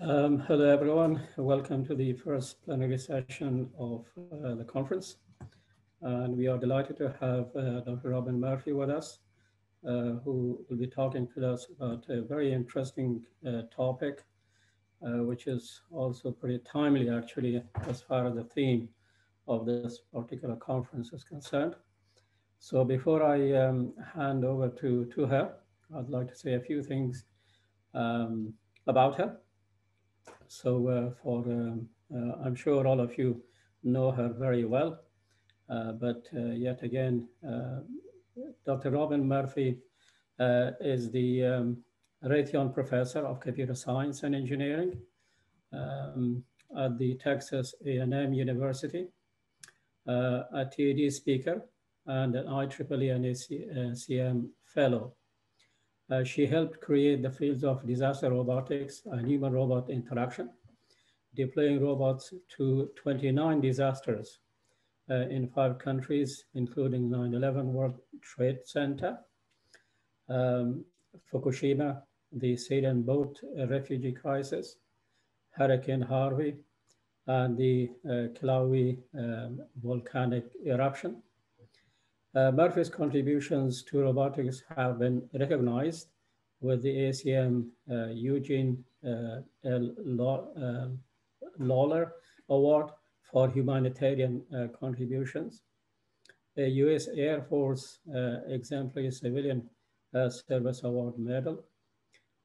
Um, hello, everyone. Welcome to the first plenary session of uh, the conference. And we are delighted to have uh, Dr. Robin Murphy with us, uh, who will be talking to us about a very interesting uh, topic, uh, which is also pretty timely, actually, as far as the theme of this particular conference is concerned. So before I um, hand over to, to her, I'd like to say a few things um, about her. So uh, for, um, uh, I'm sure all of you know her very well, uh, but yet again, Dr. Robin Murphy is the um, Raytheon Professor of Computer Science and Engineering um, at the Texas A&M University, a TED speaker, and an IEEE and ACM fellow. Uh, she helped create the fields of disaster robotics and human robot interaction, deploying robots to 29 disasters uh, in five countries, including 9-11 World Trade Center, um, Fukushima, the Syrian boat refugee crisis, Hurricane Harvey, and the uh, Kilauea um, volcanic eruption. Uh, Murphy's contributions to robotics have been recognized with the ACM uh, Eugene uh, L. Uh, Lawler Award for humanitarian uh, contributions, a US Air Force uh, Exemplary Civilian Service Award Medal,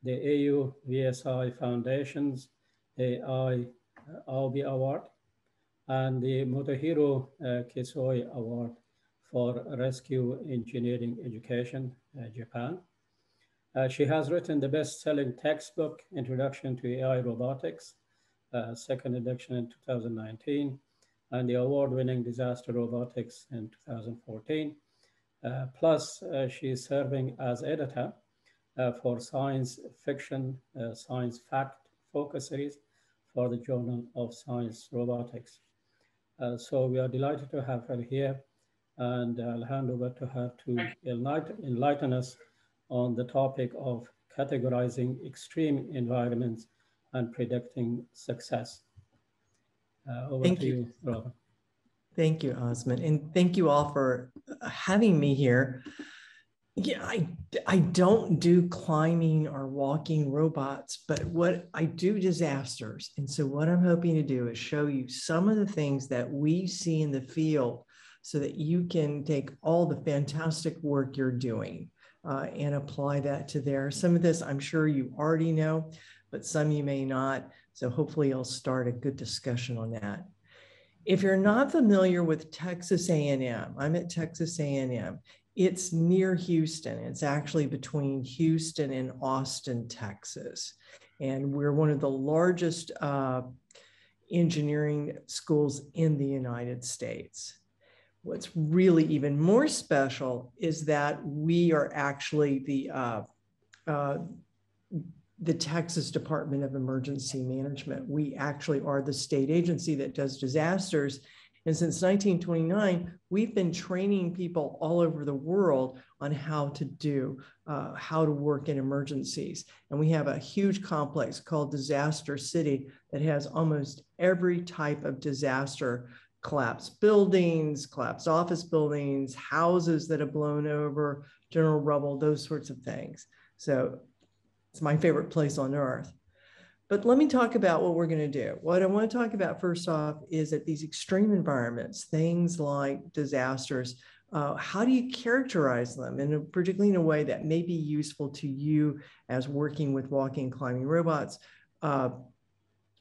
the AU VSI Foundation's Al Aube Award, and the Motohiro Kisoi Award for Rescue Engineering Education, uh, Japan. Uh, she has written the best-selling textbook, Introduction to AI Robotics, uh, second edition in 2019, and the award-winning Disaster Robotics in 2014. Uh, plus, uh, she is serving as editor uh, for science fiction, science fact focus series for the Journal of Science Robotics. so we are delighted to have her here and I'll hand over to her to enlighten us on the topic of categorizing extreme environments and predicting success. Uh, over thank to you, you Robin. Thank you, Osman. And thank you all for having me here. Yeah, I, I don't do climbing or walking robots, but what I do disasters. And so what I'm hoping to do is show you some of the things that we see in the field so that you can take all the fantastic work you're doing uh, and apply that to there. Some of this I'm sure you already know, but some you may not. So hopefully I'll start a good discussion on that. If you're not familiar with Texas A&M, I'm at Texas A&M. It's near Houston. It's actually between Houston and Austin, Texas. And we're one of the largest uh, engineering schools in the United States. What's really even more special is that we are actually the uh, uh, the Texas Department of Emergency Management. We actually are the state agency that does disasters. And since 1929, we've been training people all over the world on how to do, uh, how to work in emergencies. And we have a huge complex called Disaster City that has almost every type of disaster collapsed buildings, collapsed office buildings, houses that have blown over, general rubble, those sorts of things. So it's my favorite place on earth. But let me talk about what we're going to do. What I want to talk about first off is that these extreme environments, things like disasters, uh, how do you characterize them, and particularly in a way that may be useful to you as working with walking climbing robots? Uh,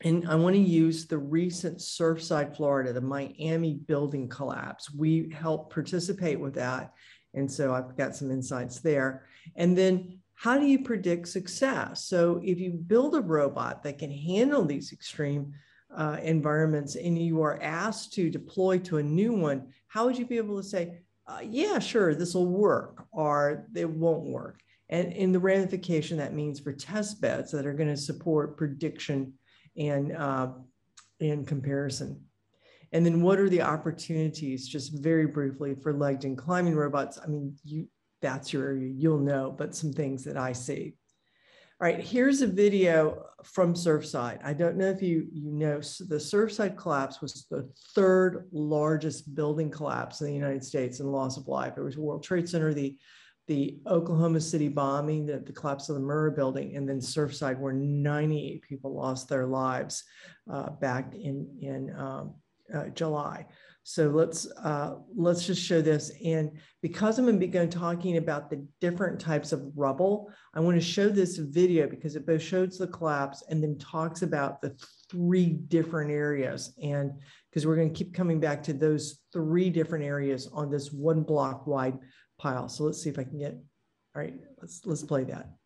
and I want to use the recent Surfside, Florida, the Miami building collapse. We helped participate with that. And so I've got some insights there. And then how do you predict success? So if you build a robot that can handle these extreme uh, environments and you are asked to deploy to a new one, how would you be able to say, uh, yeah, sure, this will work or it won't work? And in the ramification that means for test beds that are going to support prediction and uh, in comparison. And then what are the opportunities, just very briefly, for legged and climbing robots? I mean, you that's your area, you'll know, but some things that I see. All right, here's a video from Surfside. I don't know if you you know the Surfside collapse was the third largest building collapse in the United States and loss of life. It was World Trade Center, the the Oklahoma City bombing, the, the collapse of the Murrah building, and then Surfside, where 98 people lost their lives uh, back in in um, uh, July. So let's uh, let's just show this. And because I'm going to be going talking about the different types of rubble, I want to show this video because it both shows the collapse and then talks about the three different areas. And because we're going to keep coming back to those three different areas on this one block wide pile. So let's see if I can get, all right, let's let's play that.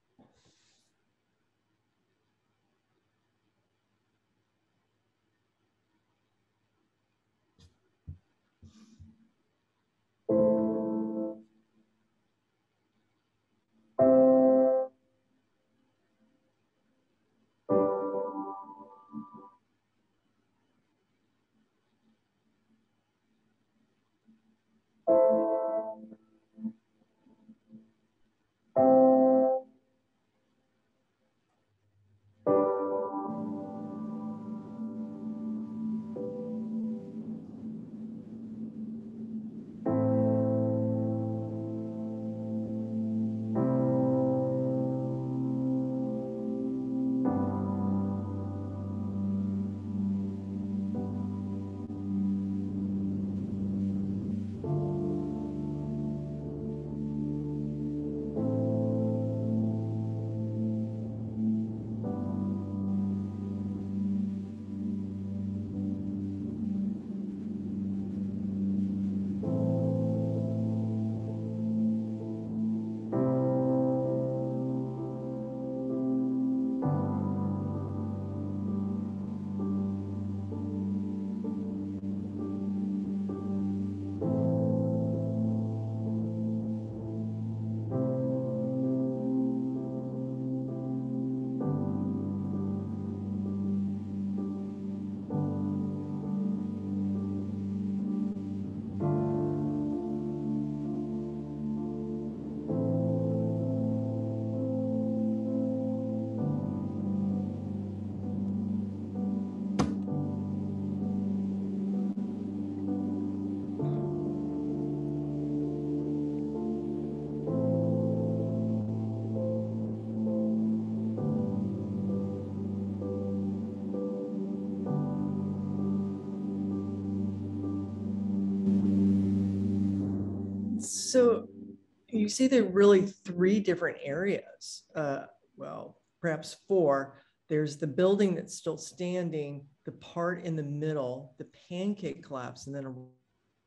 See there are really three different areas. Uh, well, perhaps four. There's the building that's still standing, the part in the middle, the pancake collapse, and then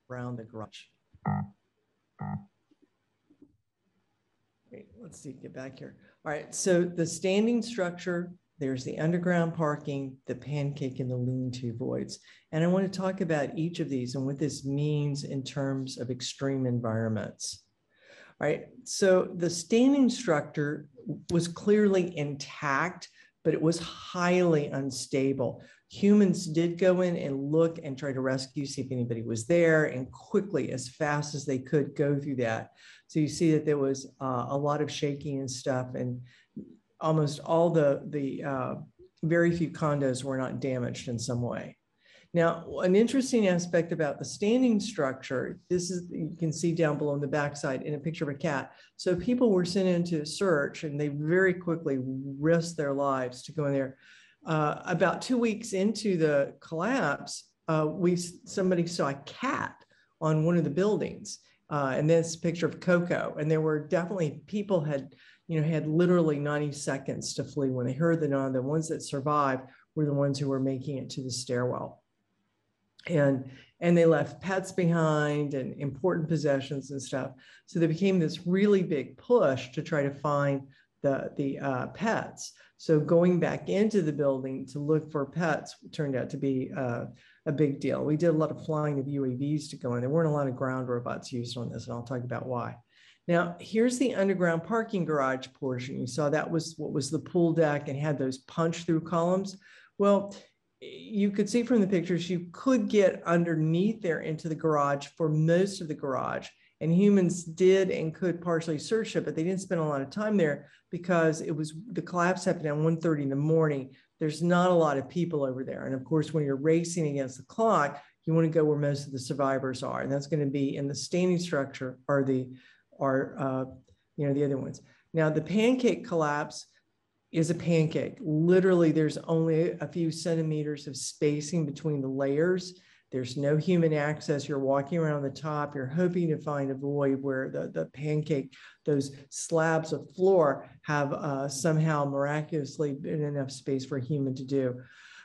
around the garage. Wait, let's see, get back here. All right, so the standing structure, there's the underground parking, the pancake, and the lean-to voids. And I want to talk about each of these and what this means in terms of extreme environments. Right, so the standing structure was clearly intact, but it was highly unstable. Humans did go in and look and try to rescue, see if anybody was there, and quickly, as fast as they could, go through that. So you see that there was uh, a lot of shaking and stuff, and almost all the, the uh, very few condos were not damaged in some way. Now, an interesting aspect about the standing structure, this is, you can see down below on the backside in a picture of a cat. So people were sent into search and they very quickly risked their lives to go in there. Uh, about two weeks into the collapse, uh, we somebody saw a cat on one of the buildings. Uh, and this picture of Coco. And there were definitely people had you know, had literally 90 seconds to flee when they heard the non. The ones that survived were the ones who were making it to the stairwell. And and they left pets behind and important possessions and stuff. So there became this really big push to try to find the the uh, pets. So going back into the building to look for pets turned out to be uh, a big deal. We did a lot of flying of UAVs to go in. There weren't a lot of ground robots used on this, and I'll talk about why. Now, here's the underground parking garage portion. You saw that was what was the pool deck and had those punch through columns. Well, you could see from the pictures, you could get underneath there into the garage for most of the garage. And humans did and could partially search it, but they didn't spend a lot of time there because it was the collapse happened at 1.30 in the morning. There's not a lot of people over there. And of course, when you're racing against the clock, you want to go where most of the survivors are. And that's going to be in the standing structure or the, or, uh, you know, the other ones. Now the pancake collapse, is a pancake. Literally, there's only a few centimeters of spacing between the layers. There's no human access. You're walking around the top. You're hoping to find a void where the, the pancake, those slabs of floor have uh, somehow miraculously been enough space for a human to do.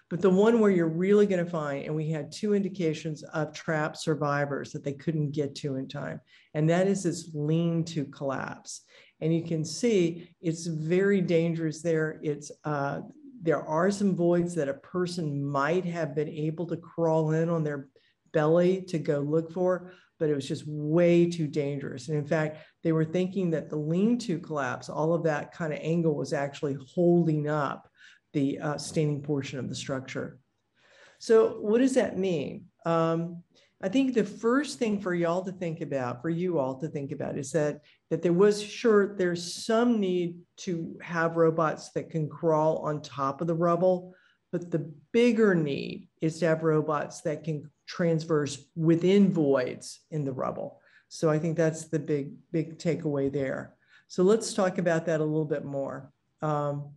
But the one where you're really going to find, and we had two indications of trapped survivors that they couldn't get to in time, and that is this lean to collapse. And you can see it's very dangerous there. It's uh, there are some voids that a person might have been able to crawl in on their belly to go look for, but it was just way too dangerous. And in fact, they were thinking that the lean-to collapse, all of that kind of angle was actually holding up the uh, standing portion of the structure. So what does that mean? Um, I think the first thing for y'all to think about, for you all to think about, is that that there was sure there's some need to have robots that can crawl on top of the rubble, but the bigger need is to have robots that can transverse within voids in the rubble. So I think that's the big big takeaway there. So let's talk about that a little bit more. Um,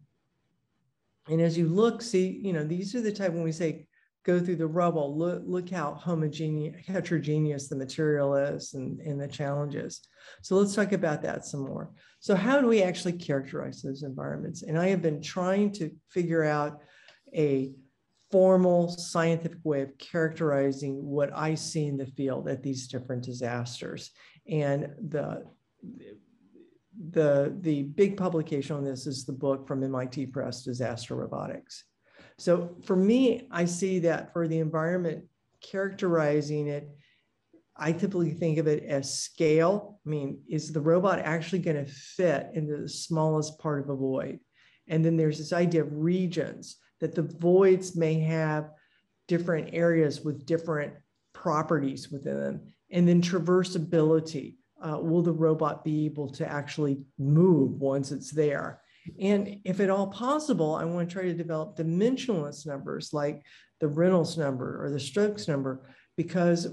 and as you look, see, you know, these are the type when we say go through the rubble, look, look how homogeneous, heterogeneous the material is and, and the challenges. So let's talk about that some more. So how do we actually characterize those environments? And I have been trying to figure out a formal scientific way of characterizing what I see in the field at these different disasters. And the, the, the big publication on this is the book from MIT Press, Disaster Robotics. So for me, I see that for the environment, characterizing it, I typically think of it as scale. I mean, is the robot actually going to fit into the smallest part of a void? And then there's this idea of regions that the voids may have different areas with different properties within them. And then traversability. Uh, will the robot be able to actually move once it's there? And if at all possible, I want to try to develop dimensionless numbers like the Reynolds number or the Stokes number, because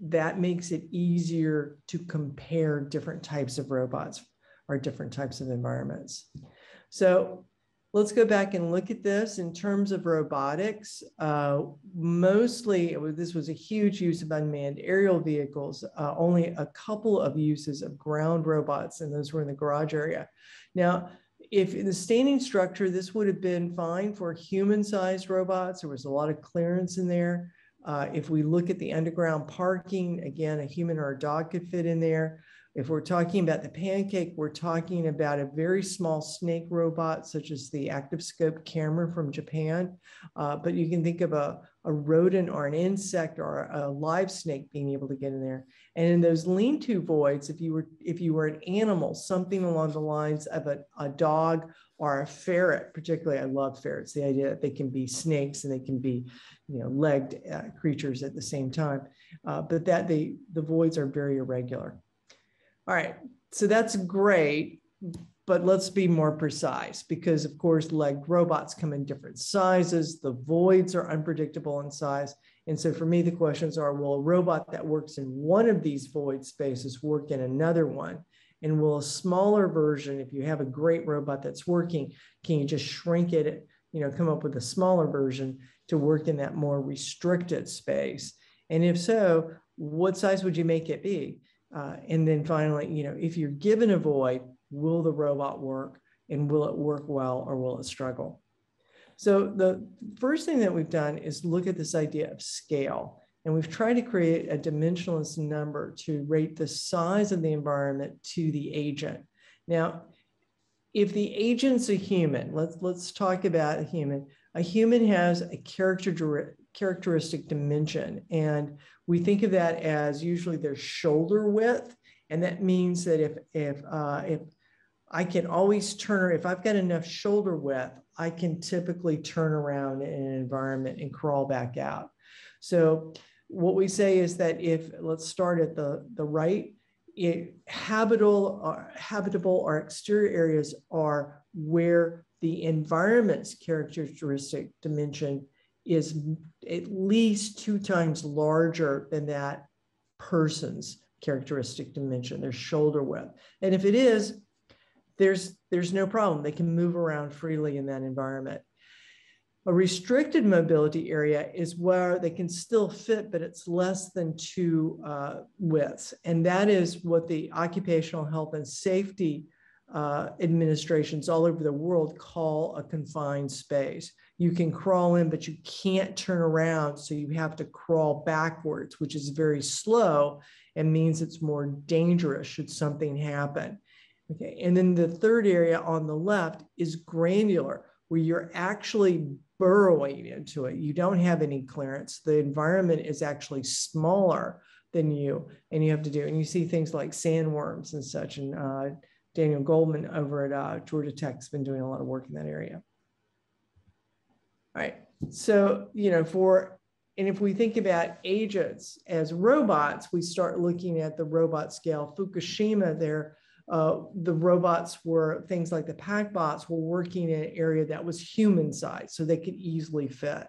that makes it easier to compare different types of robots or different types of environments. So let's go back and look at this in terms of robotics. Uh, mostly, was, this was a huge use of unmanned aerial vehicles, uh, only a couple of uses of ground robots, and those were in the garage area. Now, if in the standing structure, this would have been fine for human-sized robots. There was a lot of clearance in there. Uh, if we look at the underground parking, again, a human or a dog could fit in there. If we're talking about the pancake, we're talking about a very small snake robot, such as the ActiveScope camera from Japan. Uh, but you can think of a, a rodent or an insect or a live snake being able to get in there. And in those lean-to voids, if you were if you were an animal, something along the lines of a, a dog or a ferret, particularly, I love ferrets. The idea that they can be snakes and they can be, you know, legged uh, creatures at the same time. Uh, but that they the voids are very irregular. All right, so that's great, but let's be more precise because of course, legged robots come in different sizes. The voids are unpredictable in size. And so for me, the questions are, will a robot that works in one of these void spaces work in another one? And will a smaller version, if you have a great robot that's working, can you just shrink it, you know, come up with a smaller version to work in that more restricted space? And if so, what size would you make it be? Uh, and then finally, you know, if you're given a void, will the robot work and will it work well or will it struggle? So the first thing that we've done is look at this idea of scale. And we've tried to create a dimensionless number to rate the size of the environment to the agent. Now, if the agent's a human, let's, let's talk about a human. A human has a character, characteristic dimension. And we think of that as usually their shoulder width. And that means that if, if, uh, if I can always turn, if I've got enough shoulder width, I can typically turn around in an environment and crawl back out. So what we say is that if, let's start at the, the right, it, habitable, or, habitable or exterior areas are where the environment's characteristic dimension is at least two times larger than that person's characteristic dimension, their shoulder width. And if it is, there's, there's no problem. They can move around freely in that environment. A restricted mobility area is where they can still fit, but it's less than two uh, widths. And that is what the Occupational Health and Safety uh, administrations all over the world call a confined space. You can crawl in, but you can't turn around. So you have to crawl backwards, which is very slow and means it's more dangerous should something happen. Okay, and then the third area on the left is granular, where you're actually burrowing into it. You don't have any clearance. The environment is actually smaller than you, and you have to do. And you see things like sandworms and such. And uh, Daniel Goldman over at uh, Georgia Tech has been doing a lot of work in that area. All right. So, you know, for, and if we think about agents as robots, we start looking at the robot scale. Fukushima, there, uh, the robots were things like the PackBots were working in an area that was human sized, so they could easily fit.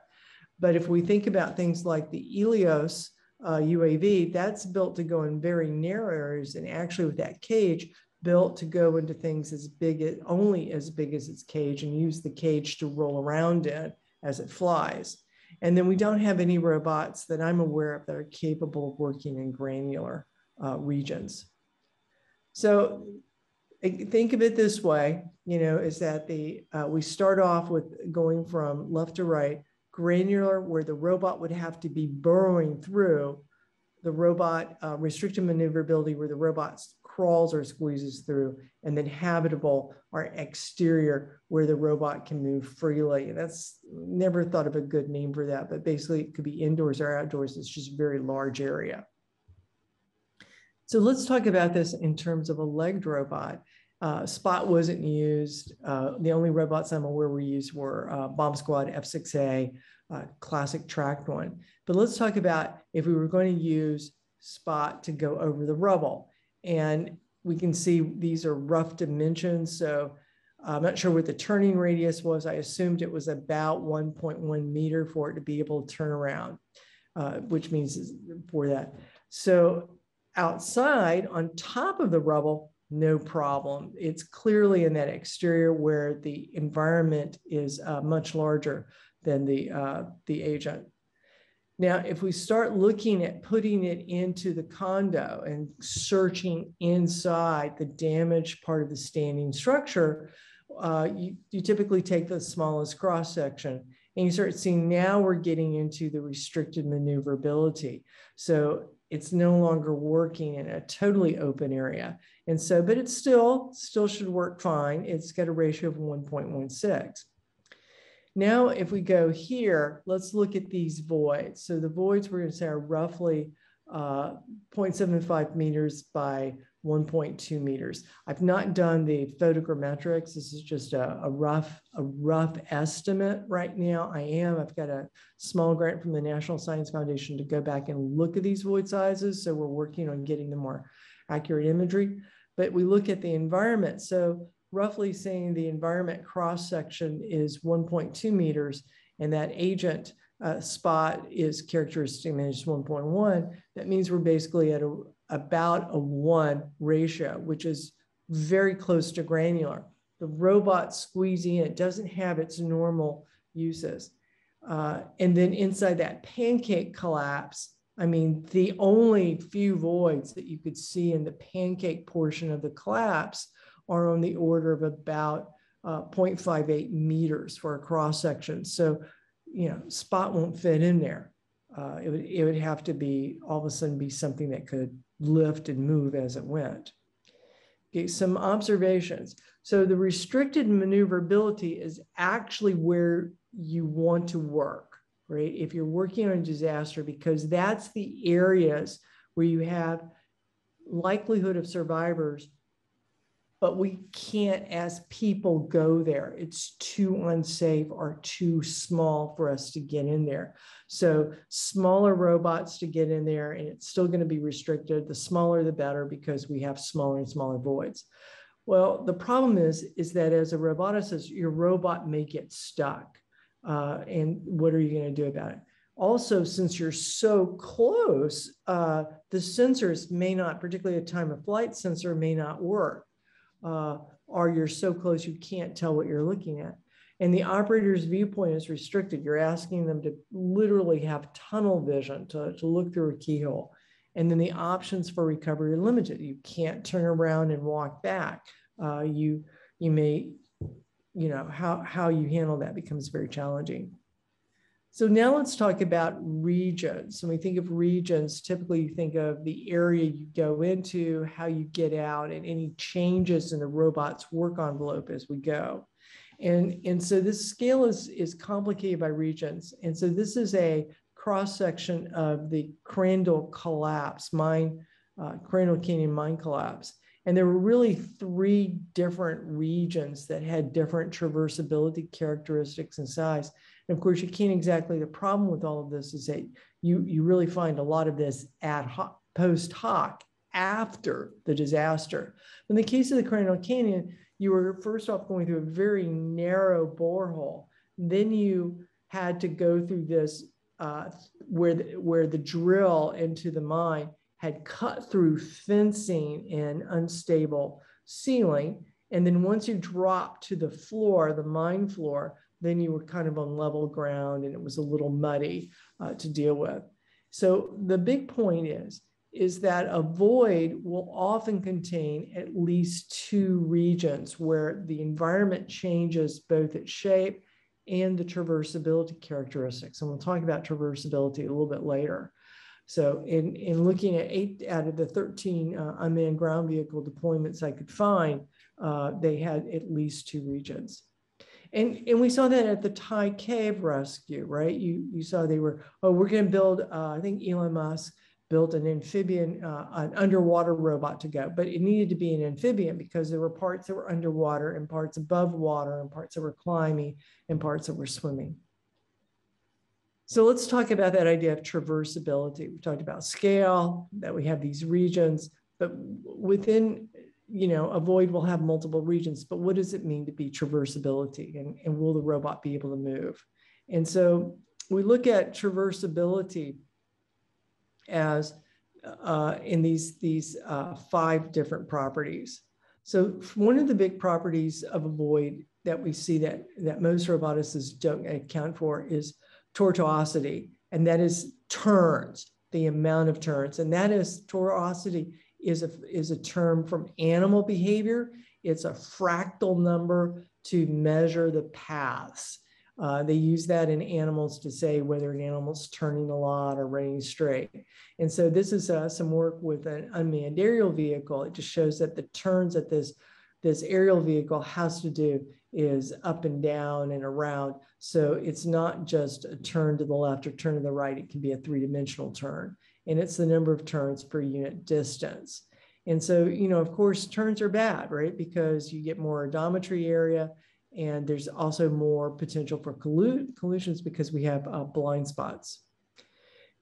But if we think about things like the Elios uh, UAV, that's built to go in very narrow areas. And actually, with that cage, built to go into things as big as only as big as its cage and use the cage to roll around in as it flies. And then we don't have any robots that I'm aware of that are capable of working in granular uh, regions. So think of it this way, you know, is that the uh, we start off with going from left to right, granular where the robot would have to be burrowing through, the robot uh, restricted maneuverability where the robot crawls or squeezes through, and then habitable or exterior where the robot can move freely. That's never thought of a good name for that, but basically it could be indoors or outdoors. It's just a very large area. So let's talk about this in terms of a legged robot. Uh, Spot wasn't used. Uh, the only robots I'm aware were used were uh, Bomb Squad F6A, uh, classic tracked one. But let's talk about if we were going to use Spot to go over the rubble. And we can see these are rough dimensions. So I'm not sure what the turning radius was. I assumed it was about 1.1 meter for it to be able to turn around, uh, which means for that. So outside on top of the rubble, no problem. It's clearly in that exterior where the environment is uh, much larger than the, uh, the agent. Now, if we start looking at putting it into the condo and searching inside the damaged part of the standing structure, uh, you, you typically take the smallest cross section and you start seeing now we're getting into the restricted maneuverability. So it's no longer working in a totally open area. And so, but it still, still should work fine. It's got a ratio of 1.16. Now, if we go here, let's look at these voids. So the voids we're gonna say are roughly uh, 0.75 meters by 1.2 meters. I've not done the photogrammetrics. This is just a, a, rough, a rough estimate right now. I am, I've got a small grant from the National Science Foundation to go back and look at these void sizes. So we're working on getting the more accurate imagery, but we look at the environment. So roughly saying the environment cross section is 1.2 meters and that agent uh, spot is characteristic minus 1.1, that means we're basically at a, about a one ratio, which is very close to granular. The robot squeezing it doesn't have its normal uses. Uh, and then inside that pancake collapse, I mean, the only few voids that you could see in the pancake portion of the collapse are on the order of about uh, 0.58 meters for a cross section. So, you know, spot won't fit in there. Uh, it, would, it would have to be all of a sudden be something that could lift and move as it went. Okay, some observations. So the restricted maneuverability is actually where you want to work, right? If you're working on a disaster, because that's the areas where you have likelihood of survivors but we can't, as people, go there. It's too unsafe or too small for us to get in there. So, smaller robots to get in there, and it's still going to be restricted. The smaller, the better, because we have smaller and smaller voids. Well, the problem is, is that as a roboticist, your robot may get stuck. Uh, and what are you going to do about it? Also, since you're so close, uh, the sensors may not, particularly a time of flight sensor, may not work uh, or you're so close you can't tell what you're looking at. And the operator's viewpoint is restricted. You're asking them to literally have tunnel vision to, to look through a keyhole. And then the options for recovery are limited. You can't turn around and walk back. Uh, you, you may, you know, how, how you handle that becomes very challenging. So now let's talk about regions. When we think of regions, typically you think of the area you go into, how you get out, and any changes in the robot's work envelope as we go. And, and so this scale is, is complicated by regions. And so this is a cross section of the Crandall collapse, mine, uh, Crandall Canyon mine collapse. And there were really three different regions that had different traversability characteristics and size. And of course, you can't exactly, the problem with all of this is that you, you really find a lot of this ad hoc, post hoc after the disaster. In the case of the Crandall Canyon, you were first off going through a very narrow borehole. Then you had to go through this uh, where, the, where the drill into the mine had cut through fencing and unstable ceiling. And then once you dropped to the floor, the mine floor, then you were kind of on level ground and it was a little muddy uh, to deal with. So the big point is, is that a void will often contain at least two regions where the environment changes both its shape and the traversability characteristics. And we'll talk about traversability a little bit later. So in, in looking at eight out of the 13 uh, unmanned ground vehicle deployments I could find, uh, they had at least two regions. And, and we saw that at the Thai cave rescue, right? You, you saw they were, oh, we're going to build, uh, I think Elon Musk built an amphibian, uh, an underwater robot to go, but it needed to be an amphibian because there were parts that were underwater and parts above water and parts that were climbing and parts that were swimming. So let's talk about that idea of traversability. We talked about scale, that we have these regions, but within you know, a void will have multiple regions, but what does it mean to be traversability and, and will the robot be able to move? And so we look at traversability as uh, in these, these uh, five different properties. So one of the big properties of a void that we see that, that most roboticists don't account for is tortuosity, and that is turns, the amount of turns. And that is tortuosity is a, is a term from animal behavior. It's a fractal number to measure the paths. Uh, they use that in animals to say whether an animal's turning a lot or running straight. And so this is uh, some work with an unmanned aerial vehicle. It just shows that the turns at this, this aerial vehicle has to do is up and down and around. So it's not just a turn to the left or turn to the right. It can be a three-dimensional turn and it's the number of turns per unit distance. And so, you know, of course, turns are bad, right? Because you get more odometry area and there's also more potential for collu collisions because we have uh, blind spots.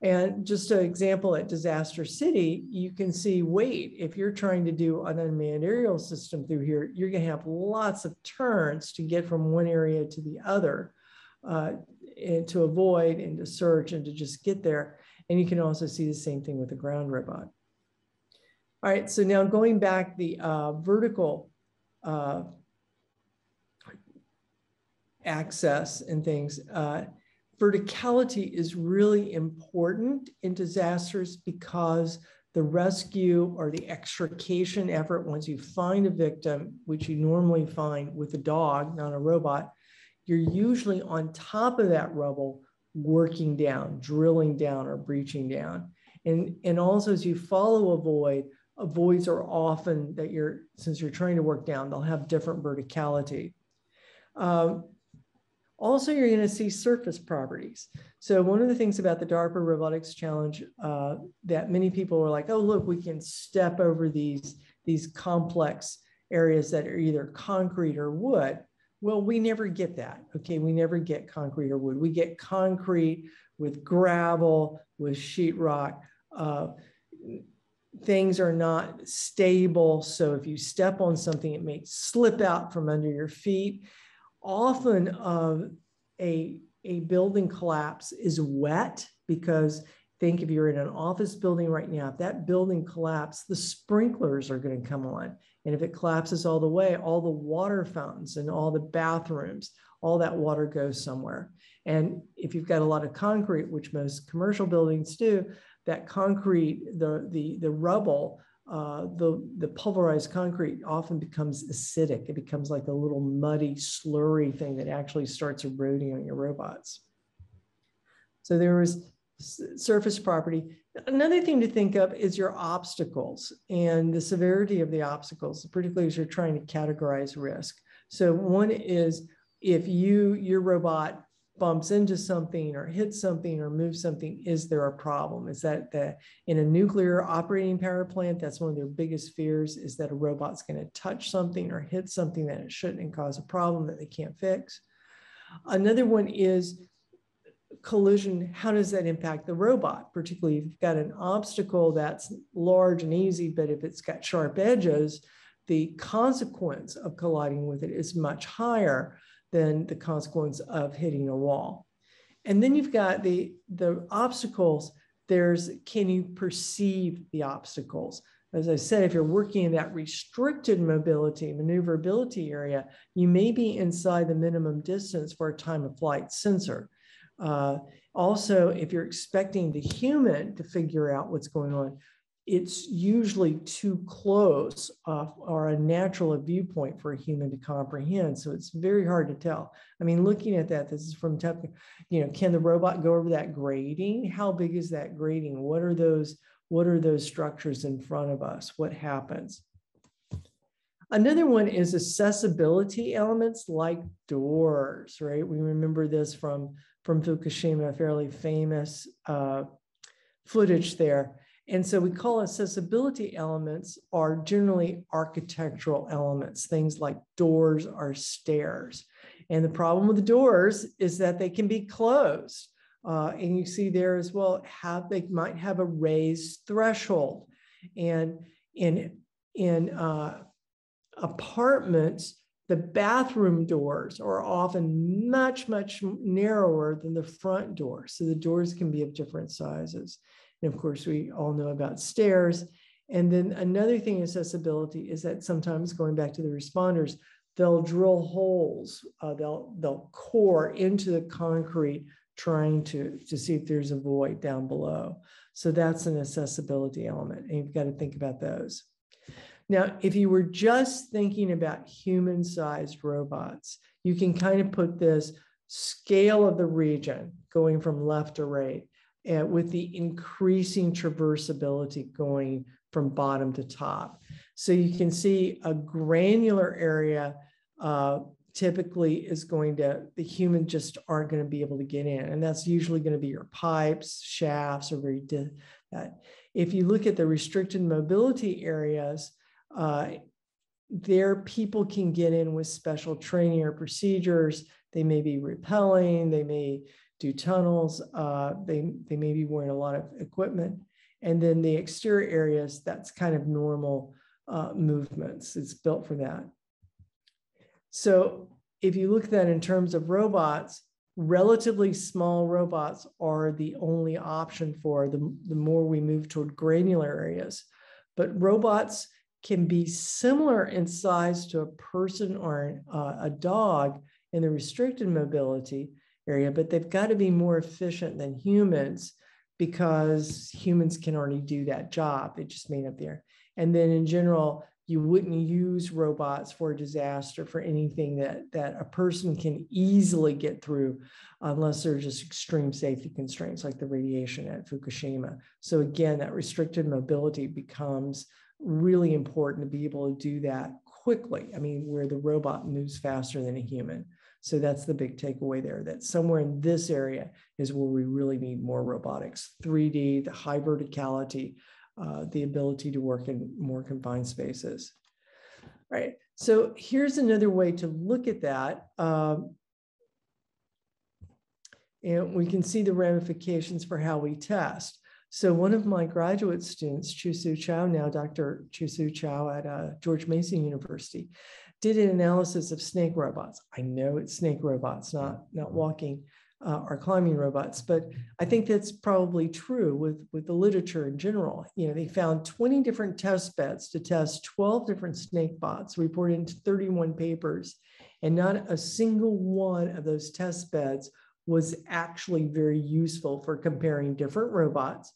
And just an example at Disaster City, you can see wait, If you're trying to do an unmanned aerial system through here, you're going to have lots of turns to get from one area to the other uh, and to avoid and to search and to just get there. And you can also see the same thing with the ground robot. All right, so now going back the uh, vertical uh, access and things, uh, verticality is really important in disasters because the rescue or the extrication effort, once you find a victim, which you normally find with a dog, not a robot, you're usually on top of that rubble working down, drilling down, or breaching down. And, and also, as you follow a void, voids are often that you're, since you're trying to work down, they'll have different verticality. Um, also, you're going to see surface properties. So one of the things about the DARPA Robotics Challenge uh, that many people were like, oh, look, we can step over these, these complex areas that are either concrete or wood. Well, we never get that. Okay, we never get concrete or wood. We get concrete with gravel, with sheetrock. Uh, things are not stable. So if you step on something, it may slip out from under your feet. Often, a, a building collapse is wet because think if you're in an office building right now, if that building collapses, the sprinklers are going to come on. And if it collapses all the way, all the water fountains and all the bathrooms, all that water goes somewhere. And if you've got a lot of concrete, which most commercial buildings do, that concrete, the, the, the rubble, uh, the, the pulverized concrete often becomes acidic. It becomes like a little muddy, slurry thing that actually starts eroding on your robots. So there was surface property. Another thing to think of is your obstacles and the severity of the obstacles, particularly as you're trying to categorize risk. So one is if you your robot bumps into something or hits something or moves something, is there a problem? Is that the in a nuclear operating power plant, that's one of their biggest fears is that a robot's going to touch something or hit something that it shouldn't and cause a problem that they can't fix. Another one is collision, how does that impact the robot? Particularly if you've got an obstacle that's large and easy, but if it's got sharp edges, the consequence of colliding with it is much higher than the consequence of hitting a wall. And then you've got the, the obstacles. There's can you perceive the obstacles? As I said, if you're working in that restricted mobility, maneuverability area, you may be inside the minimum distance for a time of flight sensor. Uh, also, if you're expecting the human to figure out what's going on, it's usually too close uh, or a natural viewpoint for a human to comprehend. So it's very hard to tell. I mean, looking at that, this is from tech, you know, can the robot go over that grading? How big is that grading? What are those, what are those structures in front of us? What happens? Another one is accessibility elements like doors, right? We remember this from from Fukushima, fairly famous uh, footage there. And so we call accessibility elements are generally architectural elements, things like doors or stairs. And the problem with the doors is that they can be closed. Uh, and you see there as well, have they might have a raised threshold. And in, in uh, apartments, the bathroom doors are often much, much narrower than the front door. So the doors can be of different sizes. And of course, we all know about stairs. And then another thing accessibility is that sometimes going back to the responders, they'll drill holes, uh, they'll, they'll core into the concrete trying to, to see if there's a void down below. So that's an accessibility element. And you've got to think about those. Now, if you were just thinking about human sized robots, you can kind of put this scale of the region going from left to right uh, with the increasing traversability going from bottom to top. So you can see a granular area uh, typically is going to, the human just aren't going to be able to get in. And that's usually going to be your pipes, shafts, or very, that. If you look at the restricted mobility areas, uh, there, people can get in with special training or procedures. They may be repelling, they may do tunnels, uh, they, they may be wearing a lot of equipment. And then the exterior areas, that's kind of normal uh, movements. It's built for that. So if you look that in terms of robots, relatively small robots are the only option for the, the more we move toward granular areas. But robots can be similar in size to a person or uh, a dog in the restricted mobility area, but they've got to be more efficient than humans because humans can already do that job. They just made up there. And then in general, you wouldn't use robots for a disaster for anything that, that a person can easily get through unless there's just extreme safety constraints like the radiation at Fukushima. So again, that restricted mobility becomes really important to be able to do that quickly. I mean, where the robot moves faster than a human. So that's the big takeaway there that somewhere in this area is where we really need more robotics 3D, the high verticality, uh, the ability to work in more confined spaces. right? So here's another way to look at that. Um, and we can see the ramifications for how we test. So one of my graduate students, Xuesu Xiao, now Dr. Xuesu Xiao at uh, George Mason University, did an analysis of snake robots. I know it's snake robots, not, not walking uh, or climbing robots, but I think that's probably true with, with the literature in general. You know, they found 20 different test beds to test 12 different snake bots, reported into 31 papers, and not a single one of those test beds was actually very useful for comparing different robots.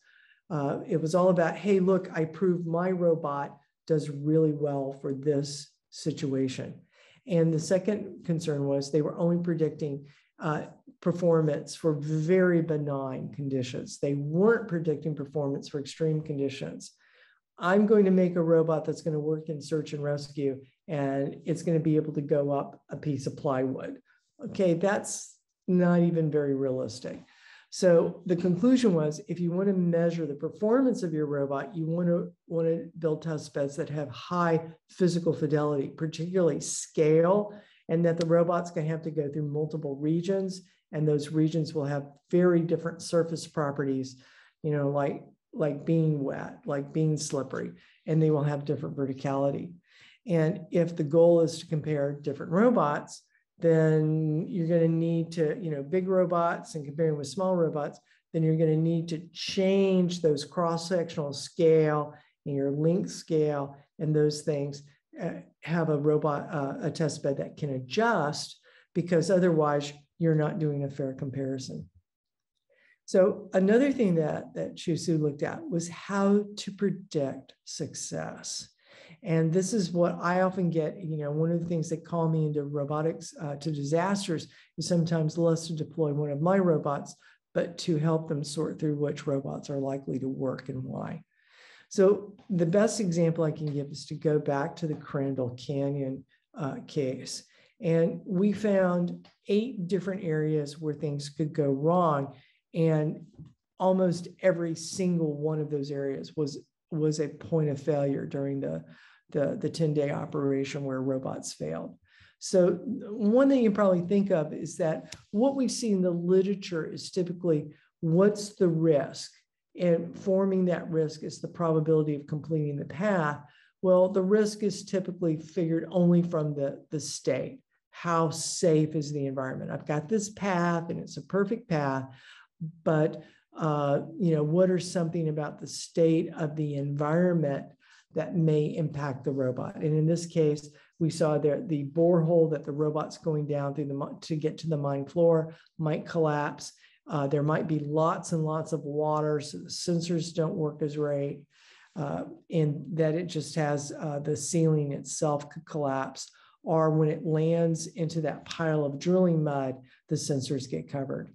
Uh, it was all about, hey, look, I proved my robot does really well for this situation. And the second concern was they were only predicting uh, performance for very benign conditions. They weren't predicting performance for extreme conditions. I'm going to make a robot that's going to work in search and rescue, and it's going to be able to go up a piece of plywood. Okay, that's not even very realistic. So the conclusion was if you want to measure the performance of your robot, you want to want to build test beds that have high physical fidelity, particularly scale, and that the robot's going to have to go through multiple regions, and those regions will have very different surface properties, you know, like like being wet, like being slippery, and they will have different verticality. And if the goal is to compare different robots, then you're going to need to, you know, big robots and comparing with small robots, then you're going to need to change those cross-sectional scale and your link scale and those things, uh, have a robot, uh, a test bed that can adjust because otherwise you're not doing a fair comparison. So another thing that, that Xuesu looked at was how to predict success. And this is what I often get. You know, one of the things that call me into robotics uh, to disasters is sometimes less to deploy one of my robots, but to help them sort through which robots are likely to work and why. So the best example I can give is to go back to the Crandall Canyon uh, case. And we found eight different areas where things could go wrong. And almost every single one of those areas was was a point of failure during the, the, the 10 day operation where robots failed. So, one thing you probably think of is that what we see in the literature is typically what's the risk? And forming that risk is the probability of completing the path. Well, the risk is typically figured only from the, the state. How safe is the environment? I've got this path and it's a perfect path, but uh, you know, what are something about the state of the environment that may impact the robot? And in this case, we saw there the borehole that the robot's going down through the to get to the mine floor might collapse. Uh, there might be lots and lots of water, so the sensors don't work as right, uh, and that it just has uh, the ceiling itself could collapse. Or when it lands into that pile of drilling mud, the sensors get covered.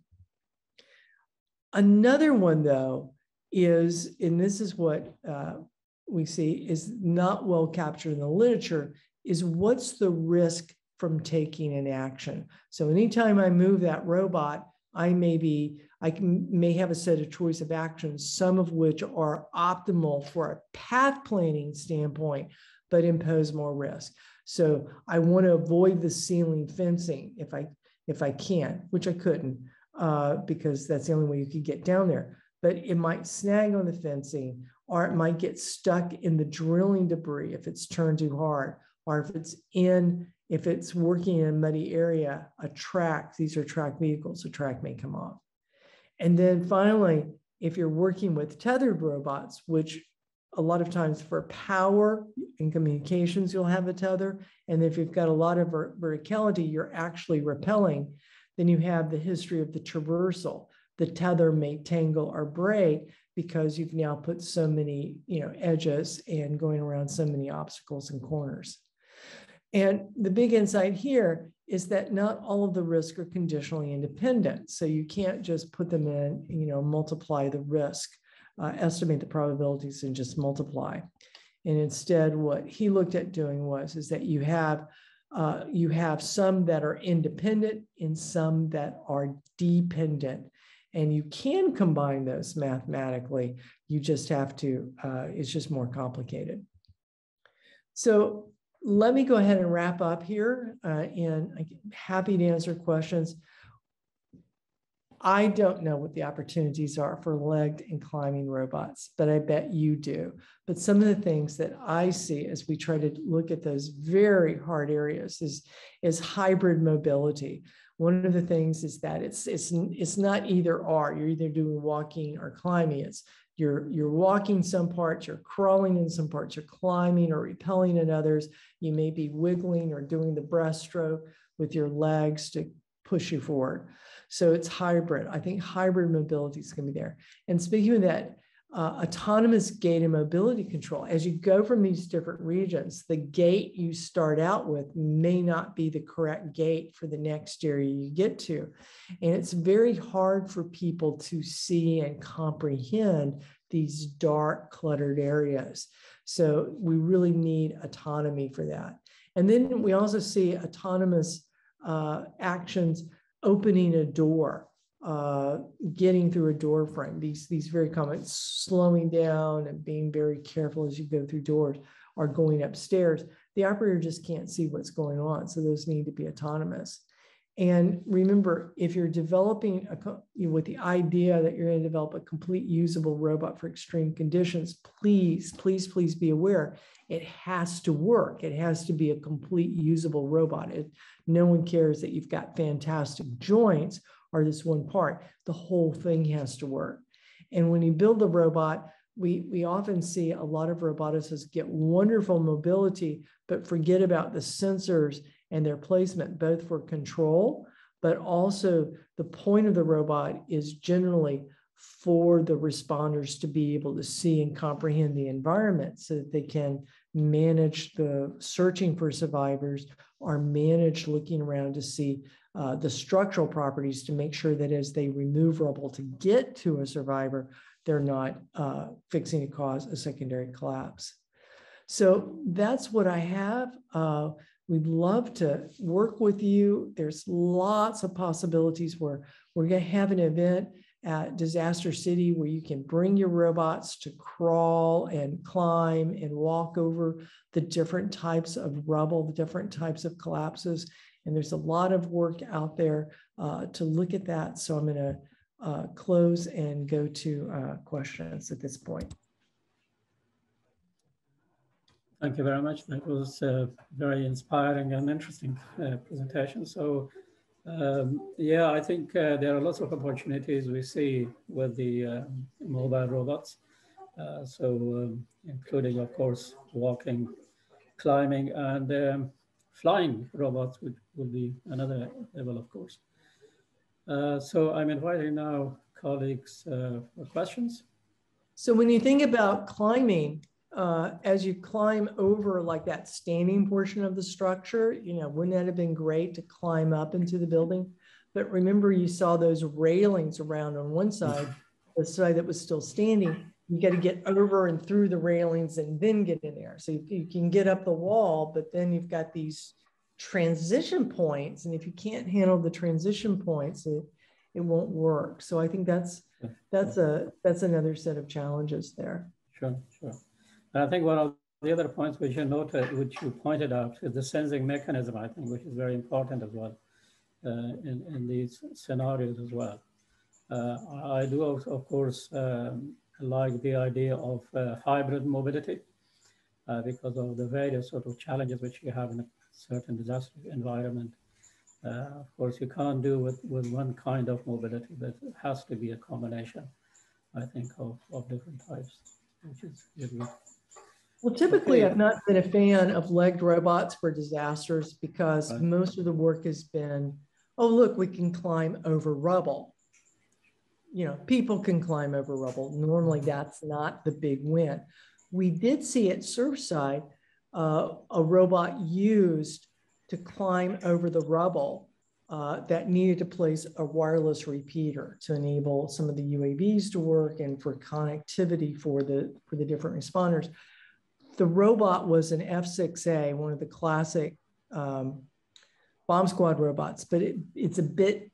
Another one, though, is, and this is what uh, we see is not well captured in the literature, is what's the risk from taking an action? So anytime I move that robot, I may be, I can, may have a set of choice of actions, some of which are optimal for a path planning standpoint, but impose more risk. So I want to avoid the ceiling fencing if I if I can, which I couldn't uh, because that's the only way you could get down there. But it might snag on the fencing, or it might get stuck in the drilling debris if it's turned too hard, or if it's in, if it's working in a muddy area, a track, these are track vehicles, a track may come off. And then finally, if you're working with tethered robots, which a lot of times for power and communications, you'll have a tether. And if you've got a lot of verticality, you're actually repelling. Then you have the history of the traversal. The tether may tangle or break because you've now put so many, you know, edges and going around so many obstacles and corners. And the big insight here is that not all of the risks are conditionally independent. So you can't just put them in, you know, multiply the risk, uh, estimate the probabilities and just multiply. And instead, what he looked at doing was is that you have uh, you have some that are independent and some that are dependent. And you can combine those mathematically. You just have to, uh, it's just more complicated. So let me go ahead and wrap up here uh, and I'm happy to answer questions. I don't know what the opportunities are for legged and climbing robots, but I bet you do. But some of the things that I see as we try to look at those very hard areas is, is hybrid mobility. One of the things is that it's, it's, it's not either or, you're either doing walking or climbing. It's you're, you're walking some parts, you're crawling in some parts, you're climbing or repelling in others. You may be wiggling or doing the breaststroke with your legs to push you forward. So it's hybrid. I think hybrid mobility is going to be there. And speaking of that, uh, autonomous gait and mobility control. As you go from these different regions, the gait you start out with may not be the correct gait for the next area you get to. And it's very hard for people to see and comprehend these dark, cluttered areas. So we really need autonomy for that. And then we also see autonomous uh, actions opening a door, uh, getting through a door frame. These, these very common slowing down and being very careful as you go through doors are going upstairs. The operator just can't see what's going on. So those need to be autonomous. And remember, if you're developing a, with the idea that you're going to develop a complete usable robot for extreme conditions, please, please, please be aware it has to work. It has to be a complete usable robot. It, no one cares that you've got fantastic joints or this one part. The whole thing has to work. And when you build the robot, we, we often see a lot of roboticists get wonderful mobility, but forget about the sensors and their placement, both for control, but also the point of the robot is generally for the responders to be able to see and comprehend the environment so that they can manage the searching for survivors or manage looking around to see uh, the structural properties to make sure that as they remove rubble to get to a survivor, they're not uh, fixing to cause a secondary collapse. So that's what I have. Uh, we'd love to work with you. There's lots of possibilities where we're going to have an event at Disaster City where you can bring your robots to crawl and climb and walk over the different types of rubble, the different types of collapses. And there's a lot of work out there uh, to look at that. So I'm going to uh, close and go to uh, questions at this point. Thank you very much. That was a very inspiring and interesting uh, presentation. So um, yeah, I think uh, there are lots of opportunities we see with the uh, mobile robots. Uh, so um, including, of course, walking, climbing, and um, flying robots, which will be another level, of course. Uh, so I'm inviting now colleagues uh, for questions. So when you think about climbing, uh, as you climb over like that standing portion of the structure, you know, wouldn't that have been great to climb up into the building? But remember, you saw those railings around on one side, the side that was still standing. You got to get over and through the railings and then get in there. So you, you can get up the wall, but then you've got these transition points. And if you can't handle the transition points, it, it won't work. So I think that's that's a that's another set of challenges there. Sure, sure. And I think one of the other points which you noted, which you pointed out, is the sensing mechanism, I think, which is very important as well uh, in, in these scenarios as well. Uh, I do, also, of course, um, like the idea of uh, hybrid mobility uh, because of the various sort of challenges which you have in a certain disaster environment. Uh, of course, you can't do with, with one kind of mobility, but it has to be a combination, I think, of, of different types, which is really well, typically, I've not been a fan of legged robots for disasters because right. most of the work has been, oh, look, we can climb over rubble. You know, people can climb over rubble. Normally, that's not the big win. We did see at Surfside uh, a robot used to climb over the rubble uh, that needed to place a wireless repeater to enable some of the UAVs to work and for connectivity for the for the different responders the robot was an F6A, one of the classic um, bomb squad robots, but it, it's a bit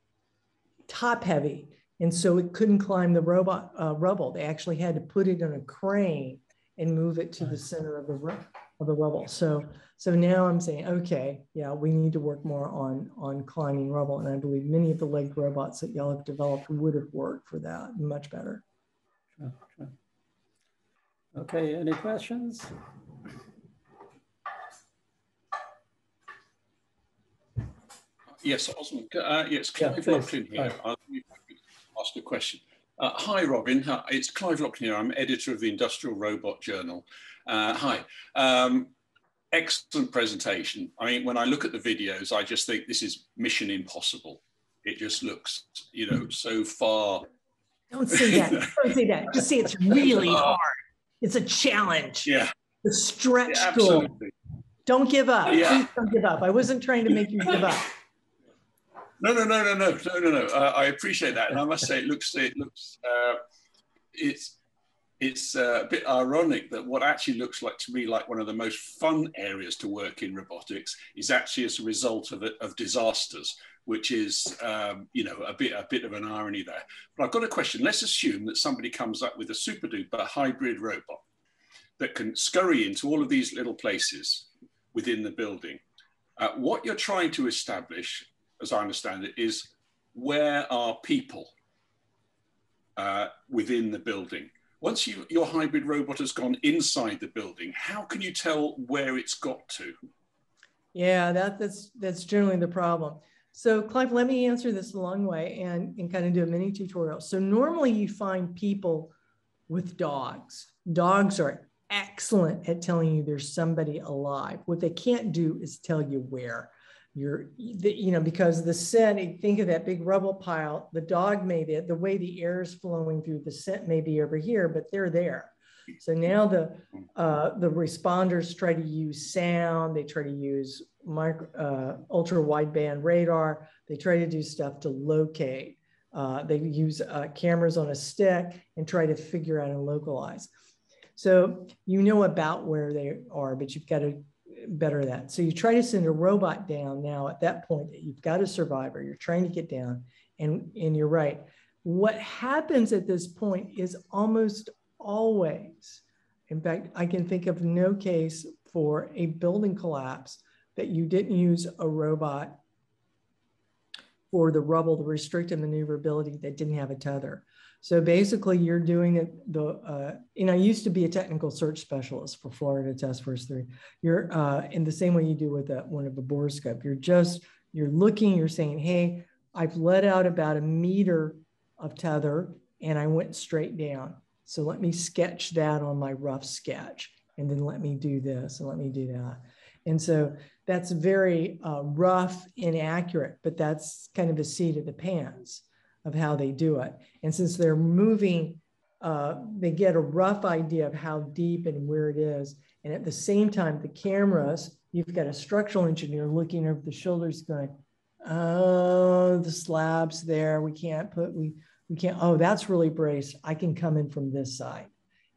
top heavy. And so it couldn't climb the robot uh, rubble. They actually had to put it on a crane and move it to the center of the of the rubble. So so now I'm saying, okay, yeah, we need to work more on on climbing rubble, and I believe many of the legged robots that y'all have developed would have worked for that much better. Sure, sure. Okay, any questions? Yes, Osman. Uh, yes, Clive yeah, Loughlin here. I'll ask a question. Uh, hi, Robin. It's Clive Loughlin here. I'm editor of the Industrial Robot Journal. Uh, hi. Um, excellent presentation. I mean, when I look at the videos, I just think this is mission impossible. It just looks, you know, so far. Don't say that. Don't say that. Just say it's really uh, hard. It's a challenge. Yeah. The stretch yeah, goal. Don't give up. Yeah. Please don't give up. I wasn't trying to make you give up. No, no, no, no, no, no, no, no. Uh, I appreciate that, and I must say, it looks, it looks, uh, it's, it's uh, a bit ironic that what actually looks like to me like one of the most fun areas to work in robotics is actually as a result of of disasters, which is, um, you know, a bit a bit of an irony there. But I've got a question. Let's assume that somebody comes up with a super duper hybrid robot that can scurry into all of these little places within the building. Uh, what you're trying to establish as I understand it, is where are people uh, within the building? Once you, your hybrid robot has gone inside the building, how can you tell where it's got to? Yeah, that, that's, that's generally the problem. So Clive, let me answer this a long way and, and kind of do a mini tutorial. So normally you find people with dogs. Dogs are excellent at telling you there's somebody alive. What they can't do is tell you where you're you know because the scent think of that big rubble pile the dog made it the way the air is flowing through the scent may be over here but they're there. So now the uh, the responders try to use sound they try to use micro, uh, ultra wideband radar they try to do stuff to locate uh, they use uh, cameras on a stick and try to figure out and localize. So you know about where they are but you've got to better that. So you try to send a robot down now at that point that you've got a survivor, you're trying to get down, and, and you're right. What happens at this point is almost always, in fact, I can think of no case for a building collapse that you didn't use a robot for the rubble, the restricted maneuverability that didn't have a tether. So basically, you're doing it. The uh, and I used to be a technical search specialist for Florida Task Force Three. You're uh, in the same way you do with a, one of a borescope. You're just you're looking. You're saying, "Hey, I've let out about a meter of tether, and I went straight down. So let me sketch that on my rough sketch, and then let me do this, and let me do that." And so that's very uh, rough, and inaccurate, but that's kind of a seat of the pants of how they do it. And since they're moving, uh, they get a rough idea of how deep and where it is. And at the same time, the cameras, you've got a structural engineer looking over the shoulders going, oh, the slab's there. We can't put, we, we can't, oh, that's really braced. I can come in from this side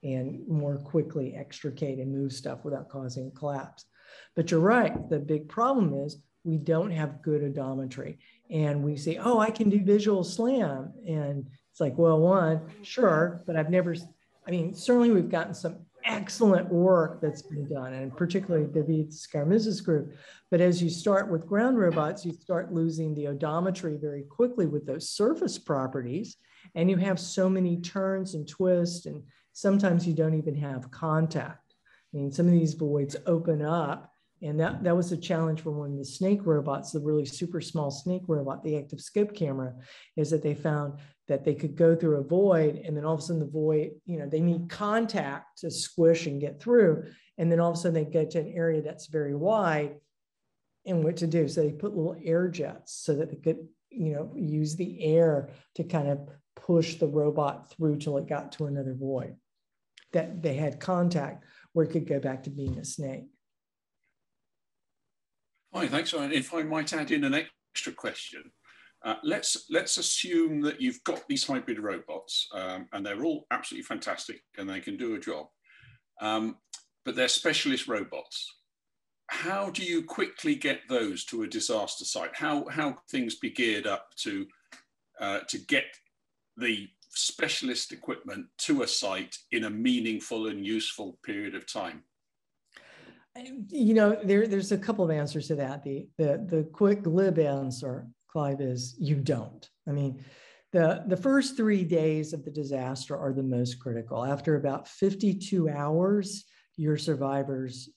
and more quickly extricate and move stuff without causing collapse. But you're right. The big problem is we don't have good odometry and we say, oh, I can do visual slam. And it's like, well, one, sure, but I've never, I mean, certainly we've gotten some excellent work that's been done, and particularly David Scaramuzza's group. But as you start with ground robots, you start losing the odometry very quickly with those surface properties. And you have so many turns and twists, and sometimes you don't even have contact. I mean, some of these voids open up and that, that was a challenge for one of the snake robots, the really super small snake robot, the active scope camera, is that they found that they could go through a void and then all of a sudden the void, you know, they need contact to squish and get through. And then all of a sudden they get to an area that's very wide and what to do. So they put little air jets so that they could, you know, use the air to kind of push the robot through till it got to another void that they had contact where it could go back to being a snake. Hi, thanks. If I might add in an extra question, uh, let's let's assume that you've got these hybrid robots um, and they're all absolutely fantastic and they can do a job, um, but they're specialist robots. How do you quickly get those to a disaster site? How how things be geared up to uh, to get the specialist equipment to a site in a meaningful and useful period of time? You know, there, there's a couple of answers to that. The, the, the quick glib answer, Clive, is you don't. I mean, the, the first three days of the disaster are the most critical. After about 52 hours, your survivors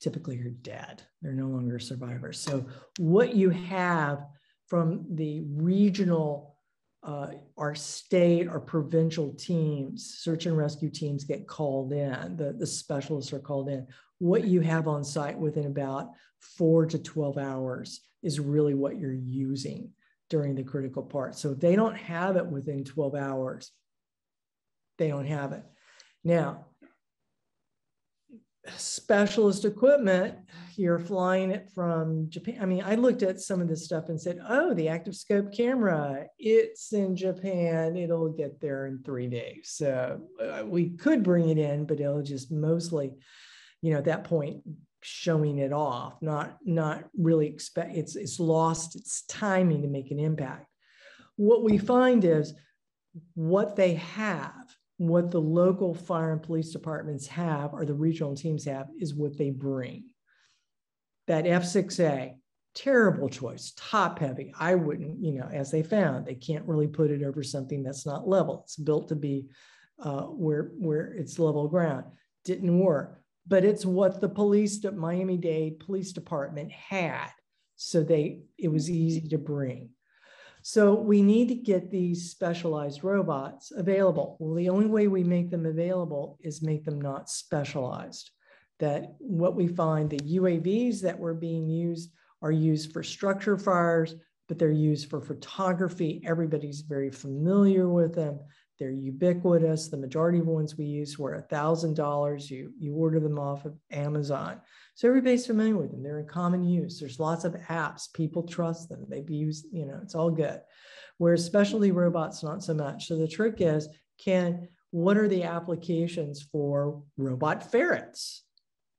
typically are dead. They're no longer survivors. So, what you have from the regional, uh, our state, our provincial teams, search and rescue teams get called in, the, the specialists are called in. What you have on site within about four to 12 hours is really what you're using during the critical part. So if they don't have it within 12 hours, they don't have it. Now, specialist equipment, you're flying it from Japan. I mean, I looked at some of this stuff and said, oh, the active scope camera, it's in Japan. It'll get there in three days. So uh, we could bring it in, but it'll just mostly, you know, at that point, showing it off, not not really expect it's it's lost its timing to make an impact. What we find is what they have, what the local fire and police departments have, or the regional teams have, is what they bring. That F6A, terrible choice, top heavy. I wouldn't, you know, as they found, they can't really put it over something that's not level. It's built to be uh, where where it's level ground. Didn't work but it's what the police at Miami-Dade Police Department had. So they it was mm-hmm. easy to bring. So we need to get these specialized robots available. Well, the only way we make them available is make them not specialized. That what we find the UAVs that were being used are used for structure fires, but they're used for photography. Everybody's very familiar with them. They're ubiquitous. The majority of ones we use were $1,000. You, you order them off of Amazon. So everybody's familiar with them. They're in common use. There's lots of apps. People trust them. They've used, you know, it's all good. Whereas specialty robots, not so much. So the trick is, can, what are the applications for robot ferrets?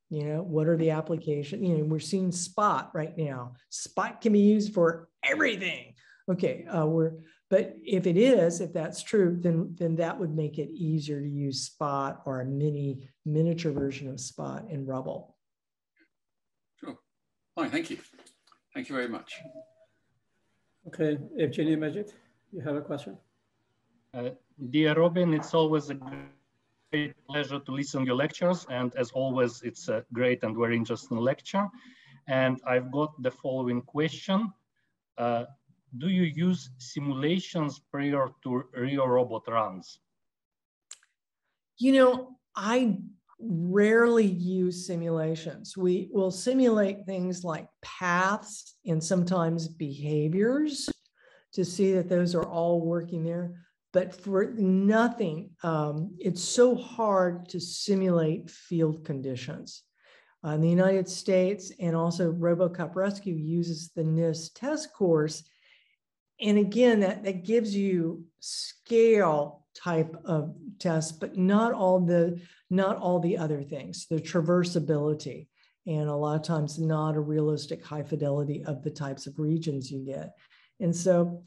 You know, what are the applications? You know, we're seeing Spot right now. Spot can be used for everything. Okay, uh, we're but if it is, if that's true, then, then that would make it easier to use Spot or a mini miniature version of Spot in Rubble. Sure. Fine, thank you. Thank you very much. Okay, Evgeny Magid, you have a question? Uh, dear Robin, it's always a great pleasure to listen to your lectures. And as always, it's a great and very interesting lecture. And I've got the following question. Uh, do you use simulations prior to real robot runs? You know, I rarely use simulations. We will simulate things like paths and sometimes behaviors to see that those are all working there. But for nothing, um, it's so hard to simulate field conditions. Uh, in the United States and also RoboCup Rescue uses the NIST test course and again, that, that gives you scale type of tests, but not all the not all the other things, the traversability, and a lot of times not a realistic high fidelity of the types of regions you get. And so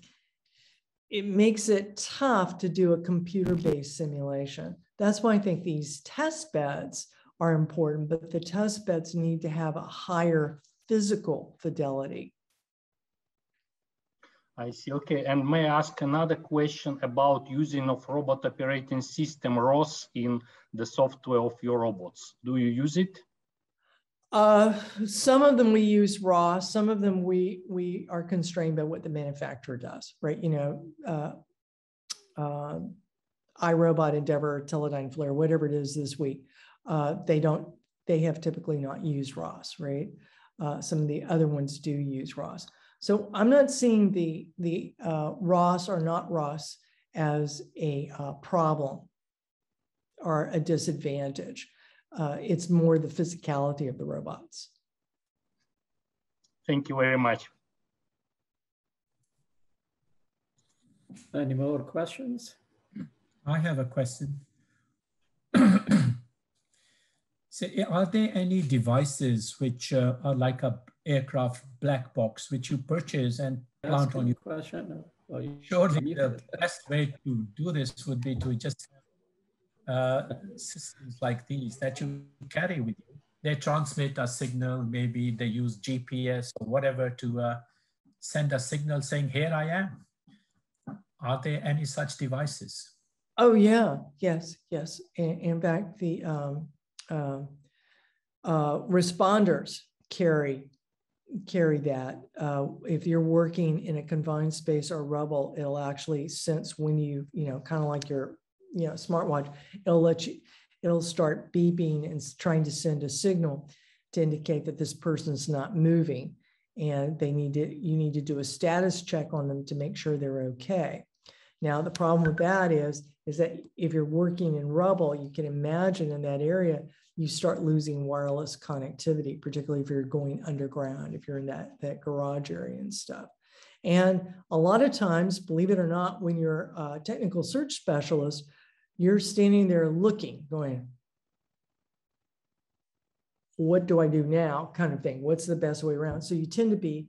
it makes it tough to do a computer-based simulation. That's why I think these test beds are important, but the test beds need to have a higher physical fidelity I see. Okay. And may I ask another question about using of robot operating system ROS in the software of your robots? Do you use it? Uh, some of them we use ROS. Some of them we we are constrained by what the manufacturer does, right? You know, uh, uh, iRobot, Endeavor, Teledyne FLIR, whatever it is this week, uh, they don't. They have typically not used ROS, right? Uh, some of the other ones do use ROS. So I'm not seeing the, the uh, ROS or not Ross as a uh, problem or a disadvantage. Uh, it's more the physicality of the robots. Thank you very much. Any more questions? I have a question. so are there any devices which uh, are like a aircraft black box, which you purchase and plant on your question. Well, you Surely the best way to do this would be to just uh, systems like these that you carry with you. they transmit a signal. Maybe they use GPS or whatever to uh, send a signal saying, "Here I am." Are there any such devices? Oh yeah, yes, yes. In, in fact, the um, uh, uh, responders carry carry that. Uh, if you're working in a confined space or rubble, it'll actually sense when you, you know, kind of like your, you know, smartwatch, it'll let you, it'll start beeping and trying to send a signal to indicate that this person's not moving and they need to, you need to do a status check on them to make sure they're okay. Now, the problem with that is, is that if you're working in rubble, you can imagine in that area, you start losing wireless connectivity, particularly if you're going underground, if you're in that, that garage area and stuff. And a lot of times, believe it or not, when you're a technical search specialist, you're standing there looking, going, what do I do now? kind of thing. What's the best way around? So you tend to be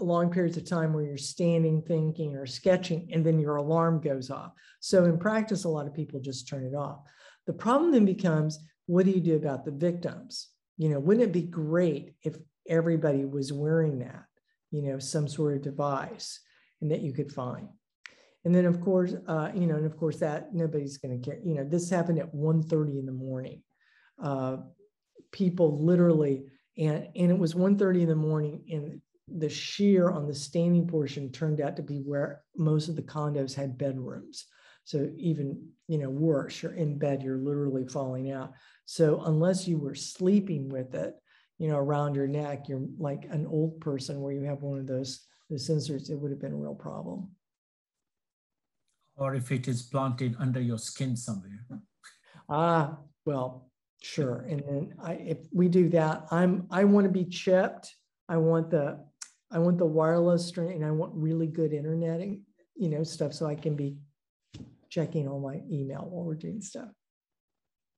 long periods of time where you're standing, thinking, or sketching, and then your alarm goes off. So in practice, a lot of people just turn it off. The problem then becomes what do you do about the victims? You know, wouldn't it be great if everybody was wearing that, you know, some sort of device and that you could find? And then of course, uh, you know, and of course that nobody's going to care. You know, this happened at 1.30 in the morning. Uh, people literally, and, and it was 1.30 in the morning and the sheer on the standing portion turned out to be where most of the condos had bedrooms. So even, you know, worse, you're in bed, you're literally falling out. So unless you were sleeping with it, you know, around your neck, you're like an old person where you have one of those the sensors, it would have been a real problem. Or if it is planted under your skin somewhere. Ah, well, sure. And then I, if we do that, I'm I want to be chipped. I want the I want the wireless string and I want really good internet, you know, stuff so I can be checking all my email while we're doing stuff.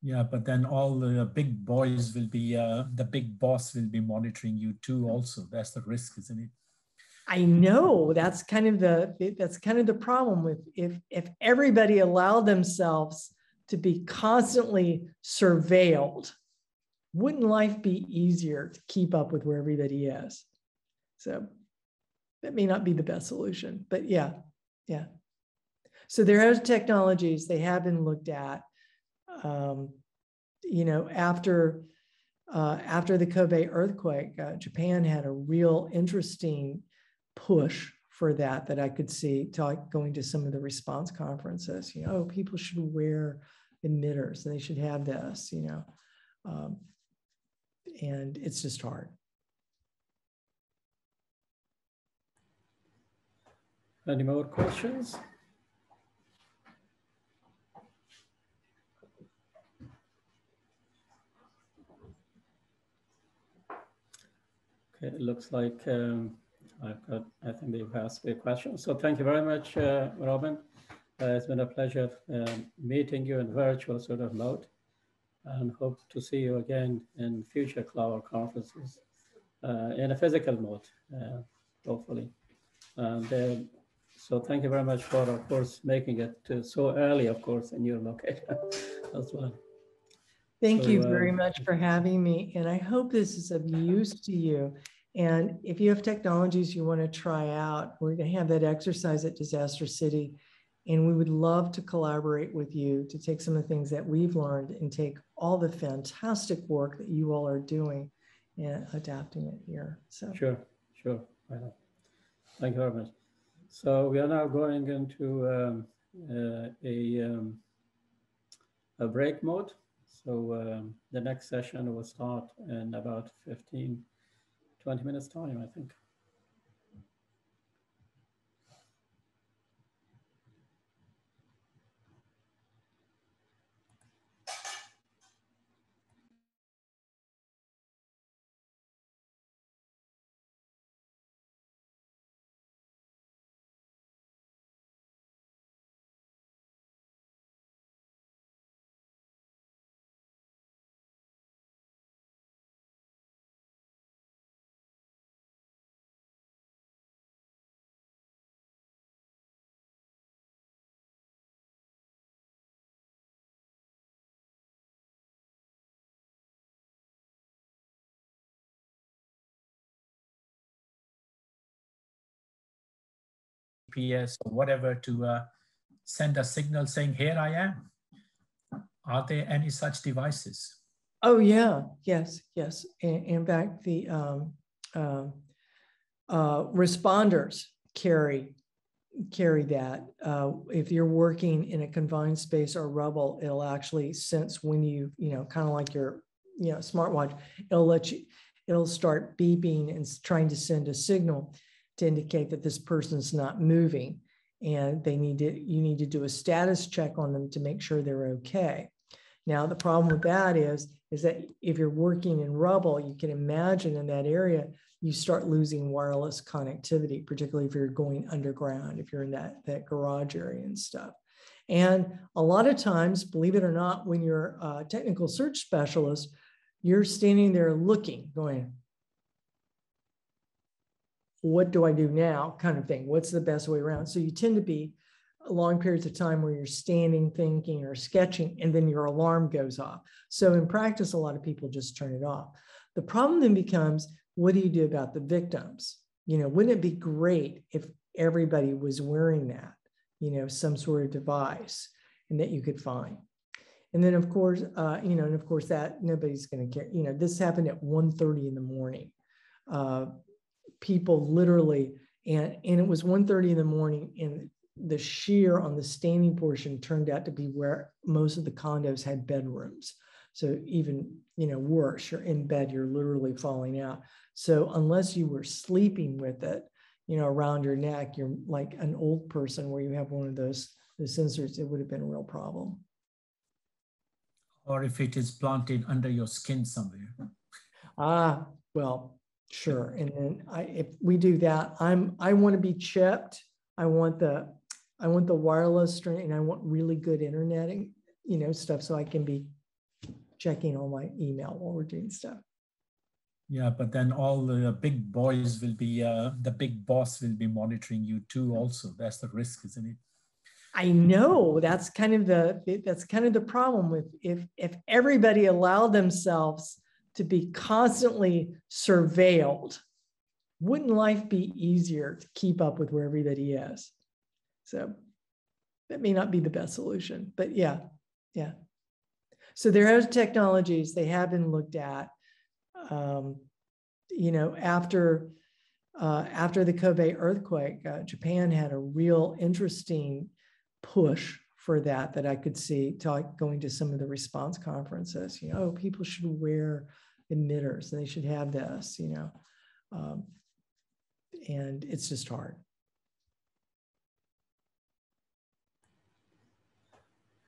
Yeah, but then all the big boys will be, uh, the big boss will be monitoring you too. Also, that's the risk, isn't it? I know that's kind of the that's kind of the problem with if if everybody allowed themselves to be constantly surveilled, wouldn't life be easier to keep up with where everybody is? So that may not be the best solution, but yeah, yeah. So there are technologies they have been looked at. Um, you know, after uh, after the Kobe earthquake, uh, Japan had a real interesting push for that that I could see talk, going to some of the response conferences. You know, oh, people should wear emitters and they should have this. You know, um, and it's just hard. Any more questions? It looks like um, I've got, I think they've asked the question. So thank you very much, uh, Robin. Uh, it's been a pleasure uh, meeting you in virtual sort of mode and hope to see you again in future CLAWAR conferences uh, in a physical mode, uh, hopefully. And uh, so thank you very much for, of course, making it so early, of course, in your location as well. Thank so, you very uh, much for having me. And I hope this is of use to you. And if you have technologies you want to try out, we're going to have that exercise at Disaster City. And we would love to collaborate with you to take some of the things that we've learned and take all the fantastic work that you all are doing and adapting it here. So sure, sure. Thank you very much. So we are now going into um, uh, a, um, a break mode. So um, the next session will start in about 15, 20 minutes time, I think. GPS or whatever to uh, send a signal saying, here I am. Are there any such devices? Oh yeah, yes, yes. In, in fact, the um, uh, uh, responders carry carry that. Uh, if you're working in a confined space or rubble, it'll actually sense when you, you know, kind of like your, you know, smartwatch, it'll let you, it'll start beeping and trying to send a signal to indicate that this person's not moving and they need to, you need to do a status check on them to make sure they're okay. Now, the problem with that is, is that if you're working in rubble, you can imagine in that area, you start losing wireless connectivity, particularly if you're going underground, if you're in that, that garage area and stuff. And a lot of times, believe it or not, when you're a technical search specialist, you're standing there looking, going, what do I do now? kind of thing. What's the best way around? So you tend to be long periods of time where you're standing, thinking, or sketching, and then your alarm goes off. So in practice, a lot of people just turn it off. The problem then becomes what do you do about the victims? You know, wouldn't it be great if everybody was wearing that, you know, some sort of device and that you could find? And then of course, uh, you know, and of course that nobody's going to care. You know, this happened at 1.30 in the morning. Uh, people literally, and, and it was 1.30 in the morning and the sheer on the standing portion turned out to be where most of the condos had bedrooms. So even, you know, worse, you're in bed, you're literally falling out. So unless you were sleeping with it, you know, around your neck, you're like an old person where you have one of those the sensors, it would have been a real problem. Or if it is planted under your skin somewhere. Ah, well, sure. And then I, if we do that, I'm I want to be chipped. I want the I want the wireless string and I want really good interneting, you know, stuff so I can be checking all my email while we're doing stuff. Yeah, but then all the big boys will be, uh, the big boss will be monitoring you too. Also, that's the risk, isn't it? I know that's kind of the that's kind of the problem with if if everybody allowed themselves to be constantly surveilled, wouldn't life be easier to keep up with where everybody is? So that may not be the best solution, but yeah, yeah. So there are technologies they have been looked at um, you know, after uh, after the Kobe earthquake, uh, Japan had a real interesting push for that that I could see talk, going to some of the response conferences. You know, oh, people should wear emitters and they should have this. You know, um, and it's just hard.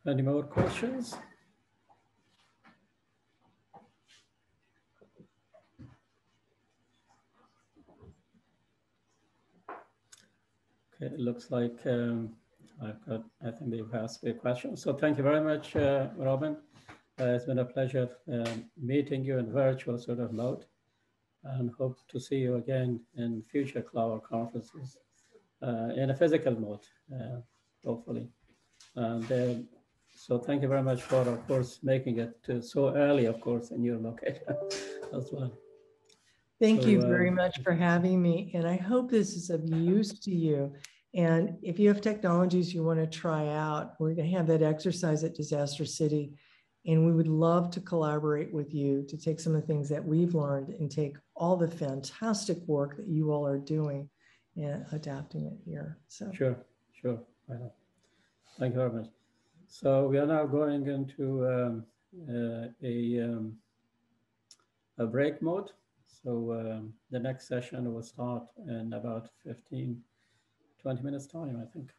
Any more questions? Okay, it looks like um, I've got, I think they've asked a question. So thank you very much, uh, Robin. Uh, it's been a pleasure um, meeting you in virtual sort of mode and hope to see you again in future CLAWAR conferences uh, in a physical mode, uh, hopefully. And uh, so thank you very much for, of course, making it so early, of course, in your location as well. Thank so, you very uh, much for having me. And I hope this is of use to you. And if you have technologies you want to try out, we're going to have that exercise at Disaster City. And we would love to collaborate with you to take some of the things that we've learned and take all the fantastic work that you all are doing and adapting it here. So sure, sure. Thank you very much. So we are now going into um, uh, a, um, a break mode. So um, the next session will start in about 15, 20 minutes time, I think.